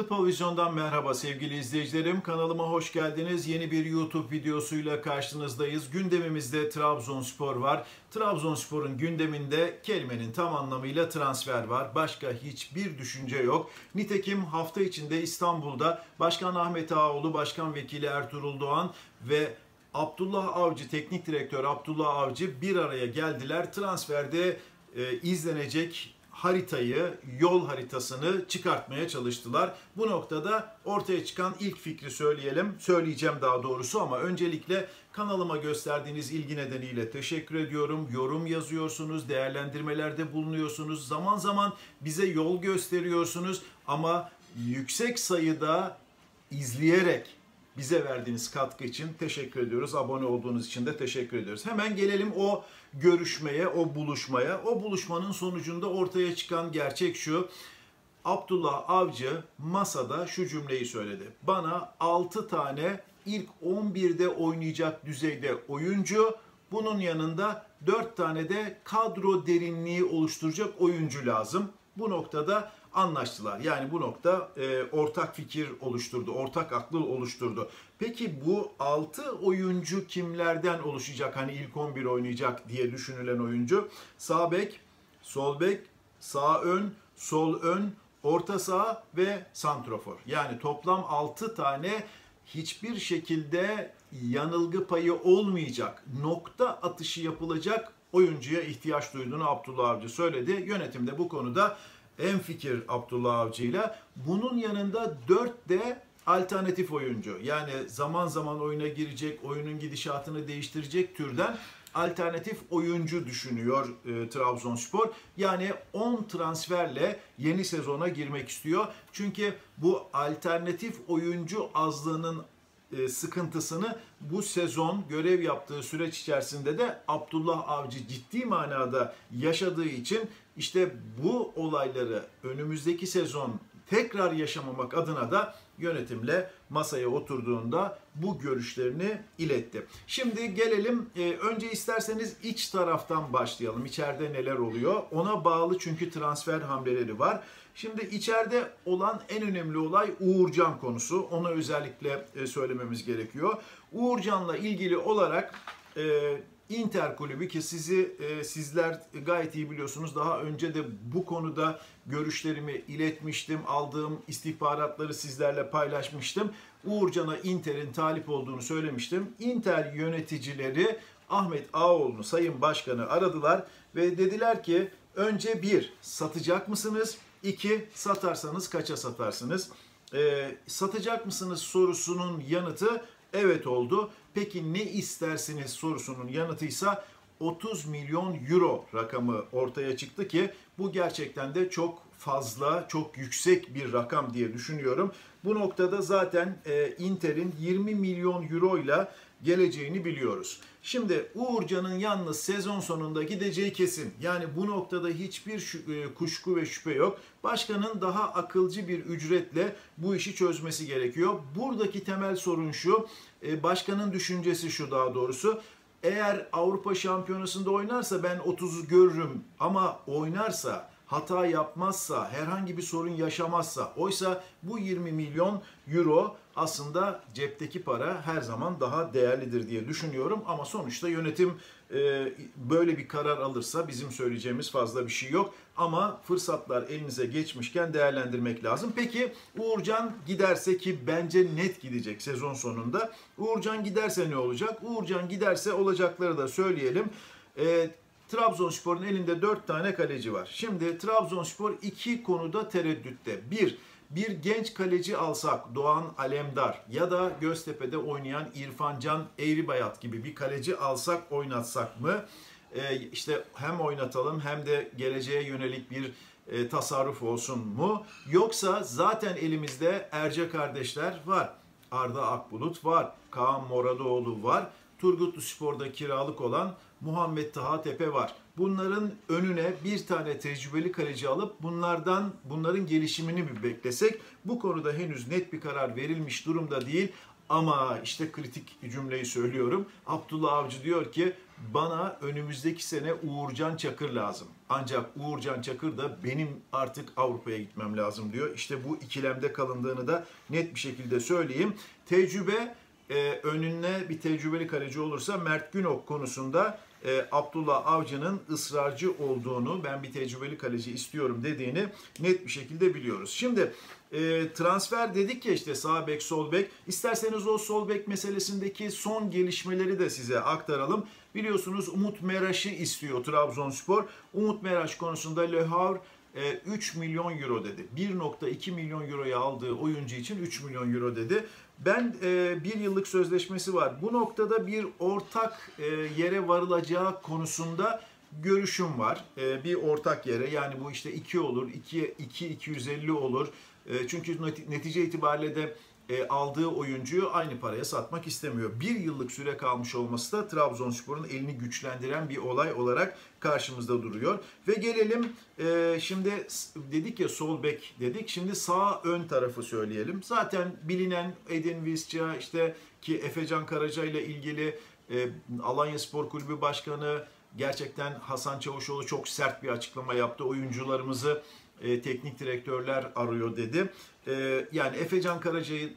Futbol Vizyon'dan merhaba sevgili izleyicilerim. Kanalıma hoş geldiniz. Yeni bir YouTube videosuyla karşınızdayız. Gündemimizde Trabzonspor var. Trabzonspor'un gündeminde kelimenin tam anlamıyla transfer var. Başka hiçbir düşünce yok. Nitekim hafta içinde İstanbul'da Başkan Ahmet Ağaoğlu, Başkan Vekili Ertuğrul Doğan ve Abdullah Avcı, Teknik Direktör Abdullah Avcı bir araya geldiler. Transferde e, izlenecek haritayı, yol haritasını çıkartmaya çalıştılar. Bu noktada ortaya çıkan ilk fikri söyleyelim. Söyleyeceğim daha doğrusu ama öncelikle kanalıma gösterdiğiniz ilgi nedeniyle teşekkür ediyorum. Yorum yazıyorsunuz, değerlendirmelerde bulunuyorsunuz. Zaman zaman bize yol gösteriyorsunuz ama yüksek sayıda izleyerek bize verdiğiniz katkı için teşekkür ediyoruz. Abone olduğunuz için de teşekkür ediyoruz. Hemen gelelim o görüşmeye, o buluşmaya. O buluşmanın sonucunda ortaya çıkan gerçek şu. Abdullah Avcı masada şu cümleyi söyledi. Bana 6 tane ilk 11'de oynayacak düzeyde oyuncu, bunun yanında 4 tane de kadro derinliği oluşturacak oyuncu lazım. Bu noktada anlaştılar. Yani bu nokta e, ortak fikir oluşturdu, ortak akıl oluşturdu. Peki bu 6 oyuncu kimlerden oluşacak? Hani ilk 11 oynayacak diye düşünülen oyuncu. Sağ bek, sol bek, sağ ön, sol ön, orta saha ve santrofor. Yani toplam 6 tane hiçbir şekilde yanılgı payı olmayacak, nokta atışı yapılacak oyuncuya ihtiyaç duyduğunu Abdullah Avcı söyledi. Yönetimde bu konuda en fikir Abdullah Avcı ile. Bunun yanında 4 de alternatif oyuncu. Yani zaman zaman oyuna girecek, oyunun gidişatını değiştirecek türden alternatif oyuncu düşünüyor e, Trabzonspor. Yani 10 transferle yeni sezona girmek istiyor. Çünkü bu alternatif oyuncu azlığının sıkıntısını bu sezon görev yaptığı süreç içerisinde de Abdullah Avcı ciddi manada yaşadığı için işte bu olayları önümüzdeki sezon tekrar yaşamamak adına da yönetimle masaya oturduğunda bu görüşlerini iletti. Şimdi gelelim e, önce isterseniz iç taraftan başlayalım. İçeride neler oluyor? Ona bağlı çünkü transfer hamleleri var. Şimdi içeride olan en önemli olay Uğurcan konusu. Onu özellikle e, söylememiz gerekiyor. Uğurcan'la ilgili olarak e, Inter kulübü ki sizi e, sizler gayet iyi biliyorsunuz. Daha önce de bu konuda görüşlerimi iletmiştim. Aldığım istihbaratları sizlerle paylaşmıştım. Uğurcan'a Inter'in talip olduğunu söylemiştim. Inter yöneticileri Ahmet Ağoğlu'nu Sayın Başkanı aradılar ve dediler ki önce bir satacak mısınız? İki satarsanız kaça satarsınız? E, satacak mısınız sorusunun yanıtı evet oldu. Peki ne istersiniz sorusunun yanıtıysa 30 milyon euro rakamı ortaya çıktı ki bu gerçekten de çok fazla, çok yüksek bir rakam diye düşünüyorum. Bu noktada zaten e, Inter'in 20 milyon euro ile geleceğini biliyoruz. Şimdi Uğurcan'ın yalnız sezon sonunda gideceği kesin. Yani bu noktada hiçbir e, kuşku ve şüphe yok. Başkanın daha akılcı bir ücretle bu işi çözmesi gerekiyor. Buradaki temel sorun şu. E, başkanın düşüncesi şu daha doğrusu. Eğer Avrupa Şampiyonası'nda oynarsa ben 30'u görürüm ama oynarsa hata yapmazsa, herhangi bir sorun yaşamazsa, oysa bu 20 milyon euro aslında cepteki para her zaman daha değerlidir diye düşünüyorum. Ama sonuçta yönetim e, böyle bir karar alırsa bizim söyleyeceğimiz fazla bir şey yok. Ama fırsatlar elinize geçmişken değerlendirmek lazım. Peki Uğurcan giderse ki bence net gidecek sezon sonunda. Uğurcan giderse ne olacak? Uğurcan giderse olacakları da söyleyelim. E, Trabzonspor'un elinde 4 tane kaleci var. Şimdi Trabzonspor iki konuda tereddütte. Bir, bir genç kaleci alsak Doğan Alemdar ya da Göztepe'de oynayan İrfan Can Eğribayat gibi bir kaleci alsak oynatsak mı? Ee, işte hem oynatalım hem de geleceğe yönelik bir e, tasarruf olsun mu? Yoksa zaten elimizde Erce kardeşler var. Arda Akbulut var. Kaan Moradoğlu var. Turgutlu Spor'da kiralık olan Muhammed Taha Tepe var. Bunların önüne bir tane tecrübeli kaleci alıp bunlardan bunların gelişimini bir beklesek bu konuda henüz net bir karar verilmiş durumda değil. Ama işte kritik cümleyi söylüyorum. Abdullah Avcı diyor ki bana önümüzdeki sene Uğurcan Çakır lazım. Ancak Uğurcan Çakır da benim artık Avrupa'ya gitmem lazım diyor. İşte bu ikilemde kalındığını da net bir şekilde söyleyeyim. Tecrübe e, önüne bir tecrübeli kaleci olursa Mert Günok konusunda e, Abdullah Avcı'nın ısrarcı olduğunu, ben bir tecrübeli kaleci istiyorum dediğini net bir şekilde biliyoruz. Şimdi e, transfer dedik ya işte sağ bek, sol bek. İsterseniz o sol bek meselesindeki son gelişmeleri de size aktaralım. Biliyorsunuz Umut Meraş'ı istiyor Trabzonspor. Umut Meraş konusunda Le Havre 3 milyon euro dedi. 1.2 milyon euroya aldığı oyuncu için 3 milyon euro dedi. Ben e, bir yıllık sözleşmesi var. Bu noktada bir ortak e, yere varılacağı konusunda görüşüm var. E, bir ortak yere yani bu işte 2 olur, 2 2 250 olur. E, çünkü netice itibariyle de e, aldığı oyuncuyu aynı paraya satmak istemiyor. Bir yıllık süre kalmış olması da Trabzonspor'un elini güçlendiren bir olay olarak karşımızda duruyor. Ve gelelim e, şimdi dedik ya sol bek dedik. Şimdi sağ ön tarafı söyleyelim. Zaten bilinen Edin Visca işte ki Efecan Karaca ile ilgili e, Alanya Spor Kulübü Başkanı gerçekten Hasan Çavuşoğlu çok sert bir açıklama yaptı. Oyuncularımızı e, teknik direktörler arıyor dedi. E, yani Efecan Karaca'yı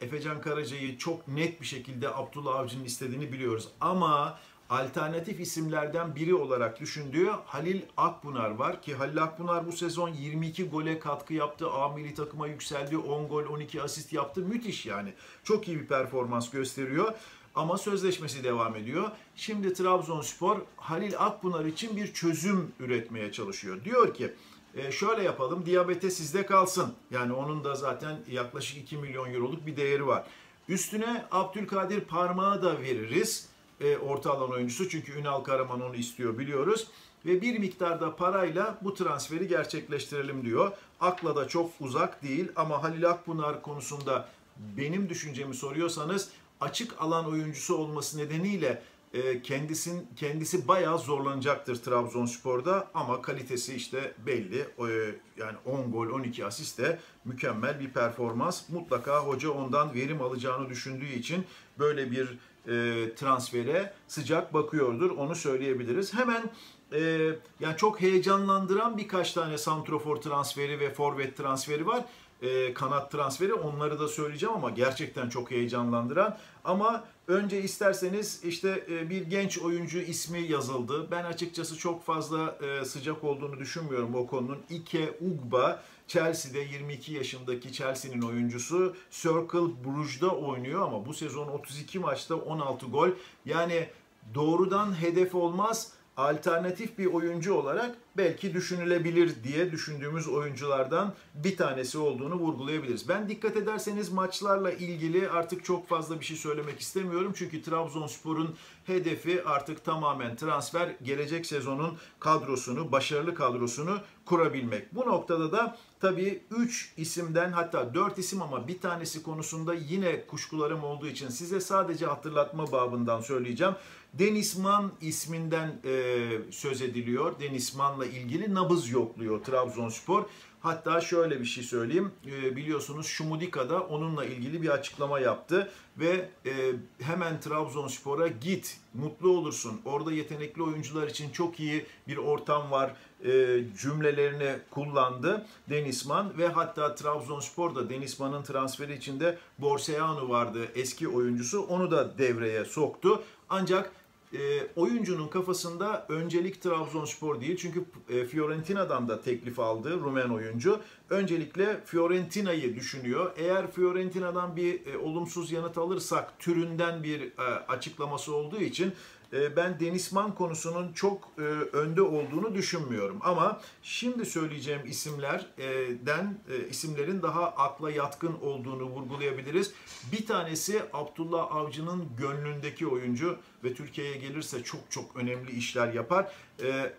Efecan Karaca'yı çok net bir şekilde Abdullah Avcı'nın istediğini biliyoruz. Ama alternatif isimlerden biri olarak düşündüğü Halil Akbunar var ki Halil Akbunar bu sezon 22 gole katkı yaptı. A milli takıma yükseldi. 10 gol 12 asist yaptı. Müthiş yani. Çok iyi bir performans gösteriyor. Ama sözleşmesi devam ediyor. Şimdi Trabzonspor Halil Akbunar için bir çözüm üretmeye çalışıyor. Diyor ki e, şöyle yapalım diyabete sizde kalsın. Yani onun da zaten yaklaşık 2 milyon euroluk bir değeri var. Üstüne Abdülkadir Parmağı da veririz. E, orta alan oyuncusu çünkü Ünal Karaman onu istiyor biliyoruz. Ve bir miktarda parayla bu transferi gerçekleştirelim diyor. Akla da çok uzak değil ama Halil Akpınar konusunda benim düşüncemi soruyorsanız açık alan oyuncusu olması nedeniyle e, kendisin kendisi bayağı zorlanacaktır Trabzonspor'da ama kalitesi işte belli. E, yani 10 gol 12 asist de mükemmel bir performans. Mutlaka hoca ondan verim alacağını düşündüğü için böyle bir e, transfere sıcak bakıyordur. Onu söyleyebiliriz. Hemen e, yani çok heyecanlandıran birkaç tane santrofor transferi ve forvet transferi var e, kanat transferi onları da söyleyeceğim ama gerçekten çok heyecanlandıran. Ama önce isterseniz işte e, bir genç oyuncu ismi yazıldı. Ben açıkçası çok fazla e, sıcak olduğunu düşünmüyorum o konunun. Ike Ugba Chelsea'de 22 yaşındaki Chelsea'nin oyuncusu Circle Bruges'da oynuyor ama bu sezon 32 maçta 16 gol. Yani doğrudan hedef olmaz alternatif bir oyuncu olarak belki düşünülebilir diye düşündüğümüz oyunculardan bir tanesi olduğunu vurgulayabiliriz. Ben dikkat ederseniz maçlarla ilgili artık çok fazla bir şey söylemek istemiyorum. Çünkü Trabzonspor'un hedefi artık tamamen transfer gelecek sezonun kadrosunu, başarılı kadrosunu kurabilmek. Bu noktada da tabii 3 isimden hatta 4 isim ama bir tanesi konusunda yine kuşkularım olduğu için size sadece hatırlatma babından söyleyeceğim. Denisman isminden e, söz ediliyor. Denisman'la ilgili nabız yokluyor Trabzonspor. Hatta şöyle bir şey söyleyeyim. E, biliyorsunuz Şumudika da onunla ilgili bir açıklama yaptı. Ve e, hemen Trabzonspor'a git, mutlu olursun. Orada yetenekli oyuncular için çok iyi bir ortam var e, cümlelerini kullandı Denisman. Ve hatta Trabzonspor da Denisman'ın transferi içinde Borseanu vardı eski oyuncusu. Onu da devreye soktu. Ancak e, oyuncunun kafasında öncelik Trabzonspor değil. Çünkü e, Fiorentina'dan da teklif aldı Rumen oyuncu. Öncelikle Fiorentina'yı düşünüyor. Eğer Fiorentina'dan bir e, olumsuz yanıt alırsak türünden bir e, açıklaması olduğu için ben Denisman konusunun çok e, önde olduğunu düşünmüyorum. Ama şimdi söyleyeceğim isimlerden e, isimlerin daha akla yatkın olduğunu vurgulayabiliriz. Bir tanesi Abdullah Avcı'nın gönlündeki oyuncu ve Türkiye'ye gelirse çok çok önemli işler yapar.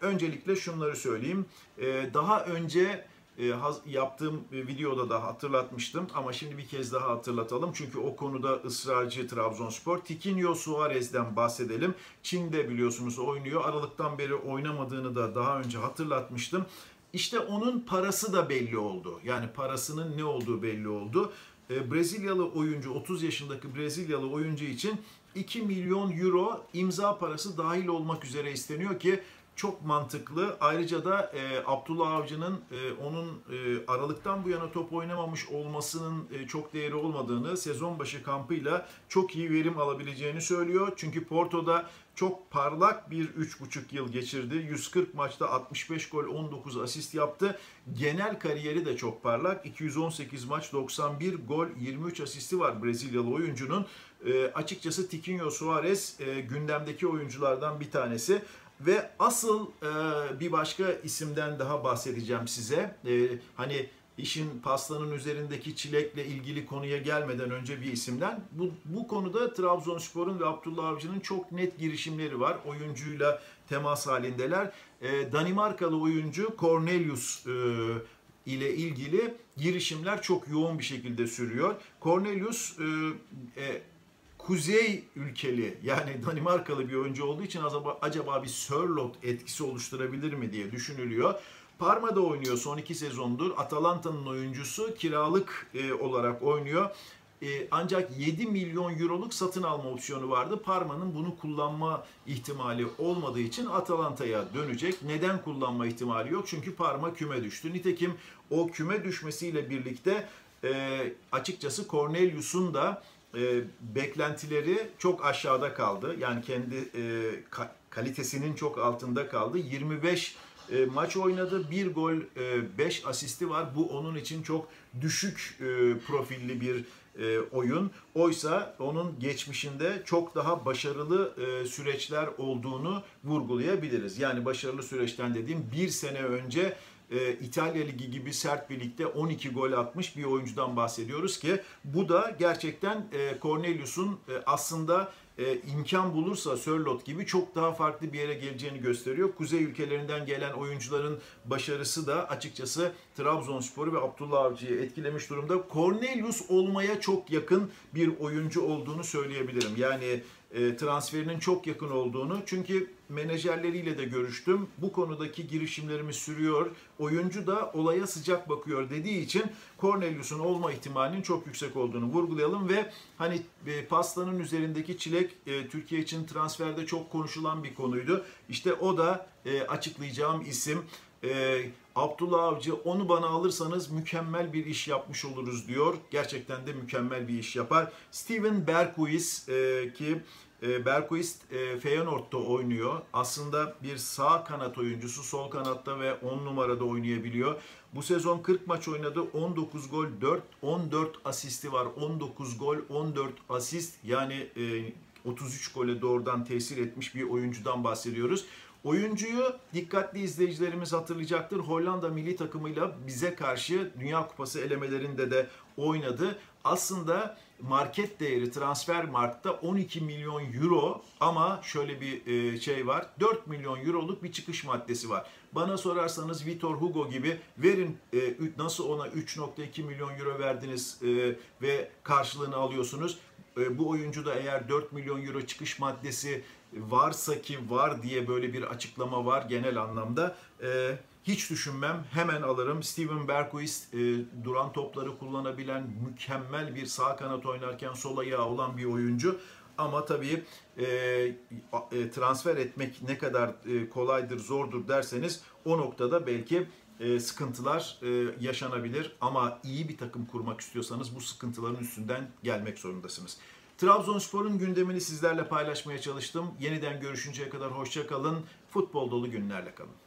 Öncelikle şunları söyleyeyim. Daha önce e, yaptığım videoda da hatırlatmıştım ama şimdi bir kez daha hatırlatalım. Çünkü o konuda ısrarcı Trabzonspor. Tikinho Suarez'den bahsedelim. Çin'de biliyorsunuz oynuyor. Aralıktan beri oynamadığını da daha önce hatırlatmıştım. İşte onun parası da belli oldu. Yani parasının ne olduğu belli oldu. e, Brezilyalı oyuncu 30 yaşındaki Brezilyalı oyuncu için 2 milyon euro imza parası dahil olmak üzere isteniyor ki çok mantıklı. Ayrıca da e, Abdullah Avcı'nın e, onun e, Aralık'tan bu yana top oynamamış olmasının e, çok değeri olmadığını, sezon başı kampıyla çok iyi verim alabileceğini söylüyor. Çünkü Porto'da çok parlak bir 3,5 yıl geçirdi. 140 maçta 65 gol 19 asist yaptı. Genel kariyeri de çok parlak. 218 maç 91 gol 23 asisti var Brezilyalı oyuncunun. E, açıkçası Tiquinho Suarez e, gündemdeki oyunculardan bir tanesi. Ve asıl e, bir başka isimden daha bahsedeceğim size. E, hani işin pastanın üzerindeki çilekle ilgili konuya gelmeden önce bir isimden. Bu, bu konuda Trabzonspor'un ve Abdullah Avcı'nın çok net girişimleri var. Oyuncuyla temas halindeler. E, Danimarkalı oyuncu Cornelius e, ile ilgili girişimler çok yoğun bir şekilde sürüyor. Cornelius e, e, kuzey ülkeli yani Danimarkalı bir oyuncu olduğu için acaba, acaba bir Sörlot etkisi oluşturabilir mi diye düşünülüyor. Parma'da oynuyor son iki sezondur. Atalanta'nın oyuncusu kiralık e, olarak oynuyor. E, ancak 7 milyon euroluk satın alma opsiyonu vardı. Parma'nın bunu kullanma ihtimali olmadığı için Atalanta'ya dönecek. Neden kullanma ihtimali yok? Çünkü Parma küme düştü. Nitekim o küme düşmesiyle birlikte e, açıkçası Cornelius'un da e, beklentileri çok aşağıda kaldı. Yani kendi e, ka- kalitesinin çok altında kaldı. 25 e, maç oynadı. 1 gol, 5 e, asisti var. Bu onun için çok düşük e, profilli bir e, oyun. Oysa onun geçmişinde çok daha başarılı e, süreçler olduğunu vurgulayabiliriz. Yani başarılı süreçten dediğim bir sene önce e, İtalya Ligi gibi sert bir ligde 12 gol atmış bir oyuncudan bahsediyoruz ki bu da gerçekten e, Cornelius'un e, aslında e, imkan bulursa Sörlot gibi çok daha farklı bir yere geleceğini gösteriyor. Kuzey ülkelerinden gelen oyuncuların başarısı da açıkçası Trabzonspor'u ve Abdullah Avcı'yı etkilemiş durumda. Cornelius olmaya çok yakın bir oyuncu olduğunu söyleyebilirim. Yani e, transferinin çok yakın olduğunu. Çünkü menajerleriyle de görüştüm. Bu konudaki girişimlerimiz sürüyor. Oyuncu da olaya sıcak bakıyor dediği için Cornelius'un olma ihtimalinin çok yüksek olduğunu vurgulayalım ve hani e, pastanın üzerindeki çilek e, Türkiye için transferde çok konuşulan bir konuydu. İşte o da açıklayacağım isim. Abdullah Avcı onu bana alırsanız mükemmel bir iş yapmış oluruz diyor. Gerçekten de mükemmel bir iş yapar. Steven Berghuis e, ki e, Berghuis e, Feyenoord'da oynuyor. Aslında bir sağ kanat oyuncusu sol kanatta ve 10 numarada oynayabiliyor. Bu sezon 40 maç oynadı. 19 gol, 4 14 asisti var. 19 gol, 14 asist. Yani e, 33 gole doğrudan tesir etmiş bir oyuncudan bahsediyoruz. Oyuncuyu dikkatli izleyicilerimiz hatırlayacaktır. Hollanda milli takımıyla bize karşı Dünya Kupası elemelerinde de oynadı. Aslında market değeri transfer markta 12 milyon euro ama şöyle bir e, şey var. 4 milyon euroluk bir çıkış maddesi var. Bana sorarsanız Vitor Hugo gibi verin e, nasıl ona 3.2 milyon euro verdiniz e, ve karşılığını alıyorsunuz. Bu oyuncu da eğer 4 milyon euro çıkış maddesi varsa ki var diye böyle bir açıklama var genel anlamda. E, hiç düşünmem hemen alırım. Steven Berghuis e, duran topları kullanabilen mükemmel bir sağ kanat oynarken sol ayağı olan bir oyuncu. Ama tabii e, e, transfer etmek ne kadar e, kolaydır, zordur derseniz o noktada belki e, sıkıntılar e, yaşanabilir. Ama iyi bir takım kurmak istiyorsanız bu sıkıntıların üstünden gelmek zorundasınız. Trabzonspor'un gündemini sizlerle paylaşmaya çalıştım. Yeniden görüşünceye kadar hoşça kalın. Futbol dolu günlerle kalın.